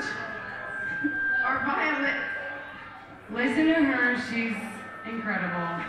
orange or violet. Listen to her, she's incredible.